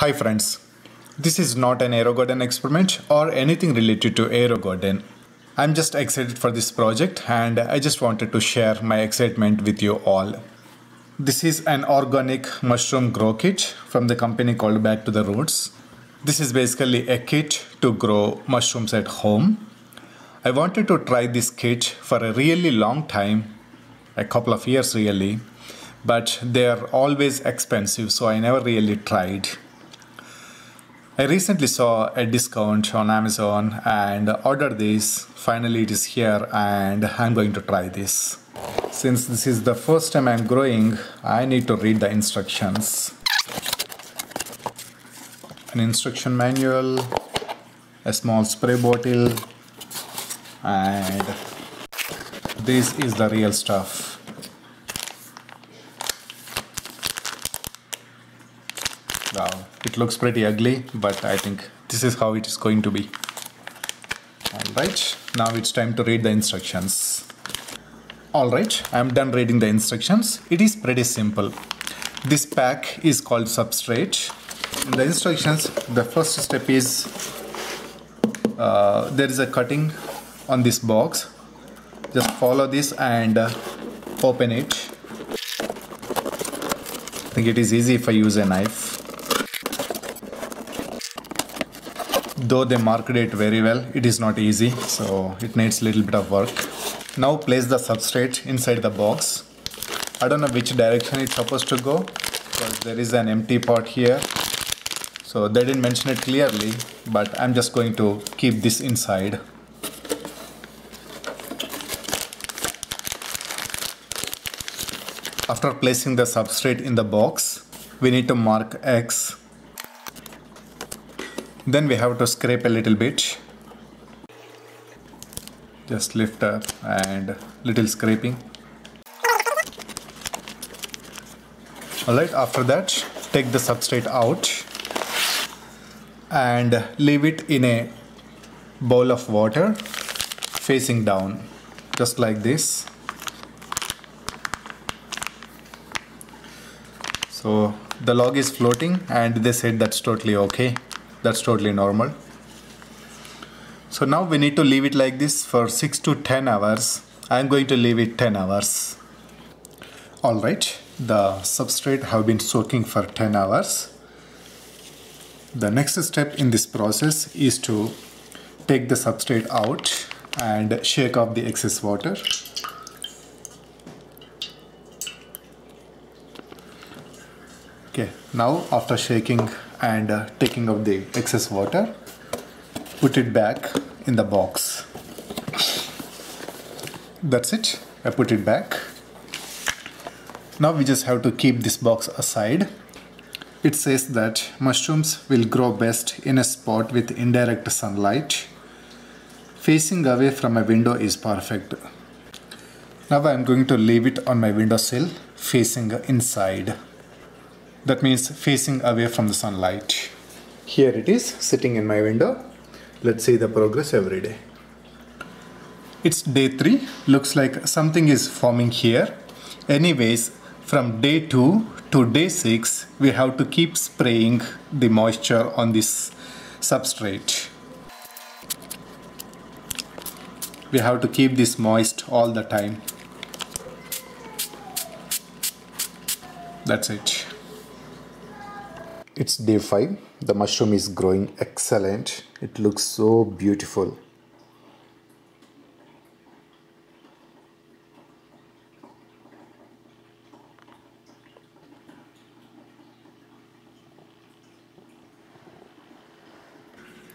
Hi friends, this is not an AeroGarden experiment or anything related to AeroGarden. I'm just excited for this project and I just wanted to share my excitement with you all. This is an organic mushroom grow kit from the company called Back to the Roots. This is basically a kit to grow mushrooms at home. I wanted to try this kit for a really long time, a couple of years really, but they're always expensive so I never really tried. I recently saw a discount on Amazon and ordered this. Finally, it is here and I'm going to try this. Since this is the first time I'm growing, I need to read the instructions. An instruction manual, a small spray bottle, and this is the real stuff. Wow, it looks pretty ugly, but I think this is how it is going to be. Alright, now it's time to read the instructions. Alright, I'm done reading the instructions. It is pretty simple. This pack is called substrate. In the instructions, the first step is uh, there is a cutting on this box. Just follow this and uh, open it. I think it is easy if I use a knife. Though they market it very well it is not easy so it needs a little bit of work. Now place the substrate inside the box. I don't know which direction it's supposed to go because there is an empty part here. So they didn't mention it clearly but I'm just going to keep this inside. After placing the substrate in the box we need to mark X then we have to scrape a little bit. Just lift up and little scraping. Alright after that take the substrate out and leave it in a bowl of water facing down just like this. So the log is floating and they said that's totally okay that's totally normal. So now we need to leave it like this for 6 to 10 hours. I'm going to leave it 10 hours. Alright the substrate have been soaking for 10 hours. The next step in this process is to take the substrate out and shake off the excess water. Okay. Now after shaking and uh, taking out the excess water put it back in the box. That's it. I put it back. Now we just have to keep this box aside. It says that mushrooms will grow best in a spot with indirect sunlight. Facing away from a window is perfect. Now I'm going to leave it on my windowsill facing inside that means facing away from the sunlight. Here it is sitting in my window. Let's see the progress every day. It's day 3. Looks like something is forming here. Anyways, from day 2 to day 6, we have to keep spraying the moisture on this substrate. We have to keep this moist all the time. That's it. It's day 5. The mushroom is growing excellent. It looks so beautiful.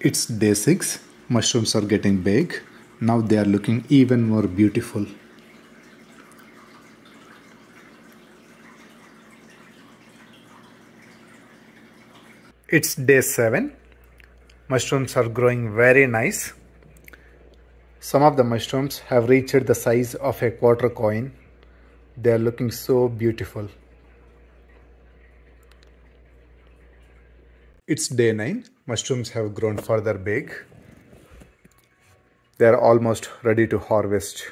It's day 6. Mushrooms are getting big. Now they are looking even more beautiful. It's day 7. Mushrooms are growing very nice. Some of the mushrooms have reached the size of a quarter coin. They are looking so beautiful. It's day 9. Mushrooms have grown further big. They are almost ready to harvest.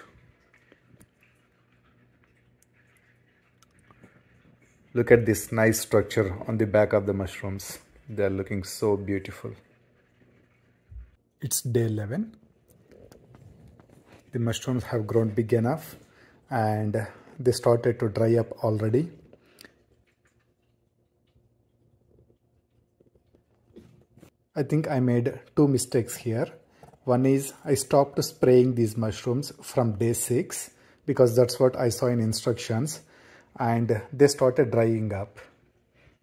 Look at this nice structure on the back of the mushrooms They're looking so beautiful. It's day 11. The mushrooms have grown big enough and they started to dry up already. I think I made two mistakes here. One is I stopped spraying these mushrooms from day 6 because that's what I saw in instructions and they started drying up.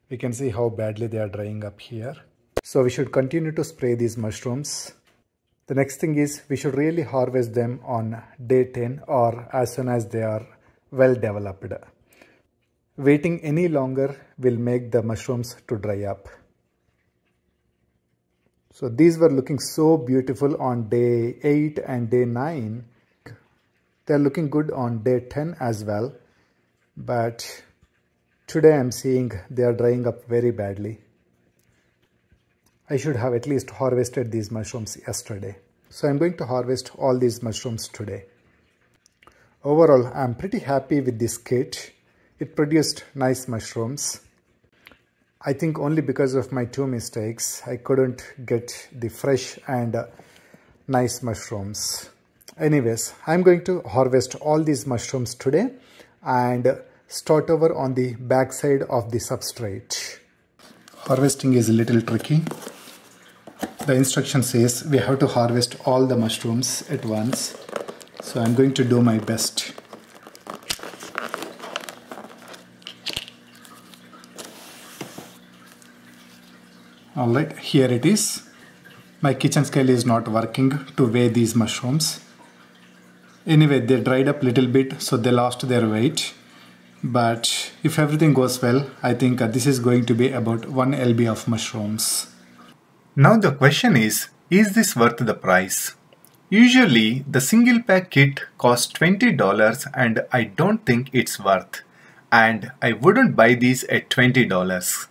You can see how badly they are drying up here. So we should continue to spray these mushrooms. The next thing is we should really harvest them on day 10 or as soon as they are well developed. Waiting any longer will make the mushrooms to dry up. So these were looking so beautiful on day 8 and day 9. They're looking good on day 10 as well. But today I'm seeing they are drying up very badly. I should have at least harvested these mushrooms yesterday. So I'm going to harvest all these mushrooms today. Overall, I'm pretty happy with this kit. It produced nice mushrooms. I think only because of my two mistakes, I couldn't get the fresh and uh, nice mushrooms. Anyways, I'm going to harvest all these mushrooms today and start over on the back side of the substrate. Harvesting is a little tricky. The instruction says we have to harvest all the mushrooms at once. So I'm going to do my best. Alright, here it is. My kitchen scale is not working to weigh these mushrooms. Anyway, they dried up little bit, so they lost their weight. But if everything goes well, I think uh, this is going to be about 1 lb of mushrooms. Now the question is, is this worth the price? Usually, the single pack kit costs $20 and I don't think it's worth. And I wouldn't buy these at $20.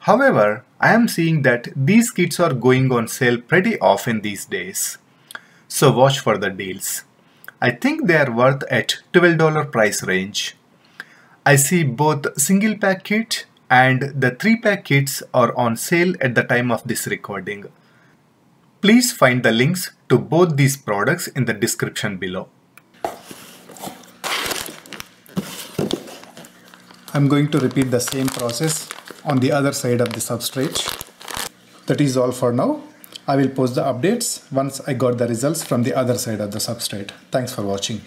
However, I am seeing that these kits are going on sale pretty often these days. So watch for the deals. I think they are worth at $12 price range. I see both single pack and the 3 pack kits are on sale at the time of this recording. Please find the links to both these products in the description below. I'm going to repeat the same process on the other side of the substrate. That is all for now. I will post the updates once I got the results from the other side of the substrate. Thanks for watching.